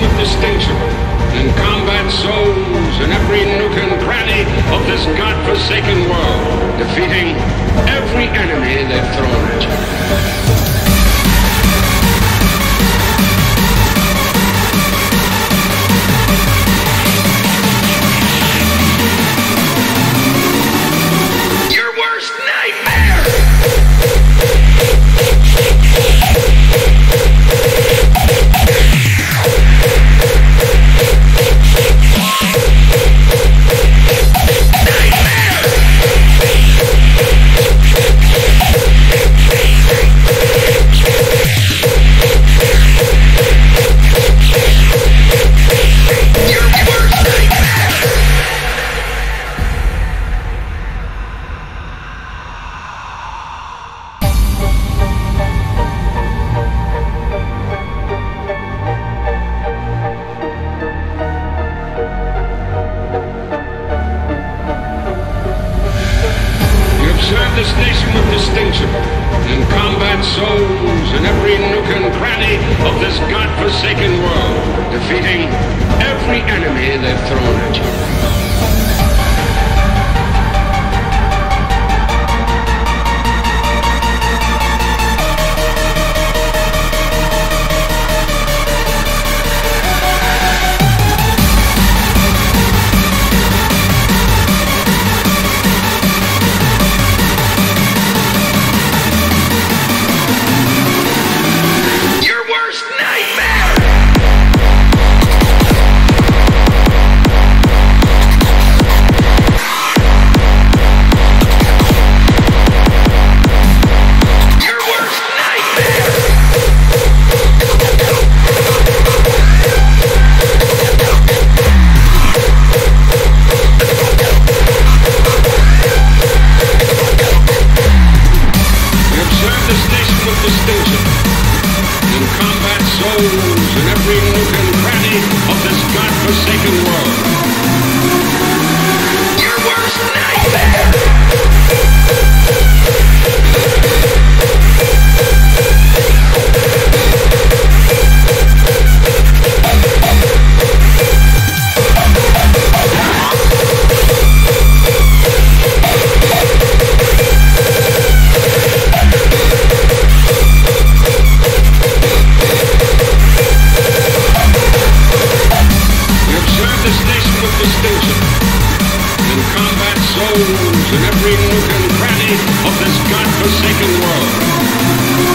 with distinction and combat souls in every nook and cranny of this godforsaken world, defeating every enemy they've thrown at you. Nation with distinction and combat souls in every nook and cranny of this godforsaken world, defeating every enemy they've thrown at you. In every nook and cranny of this godforsaken world.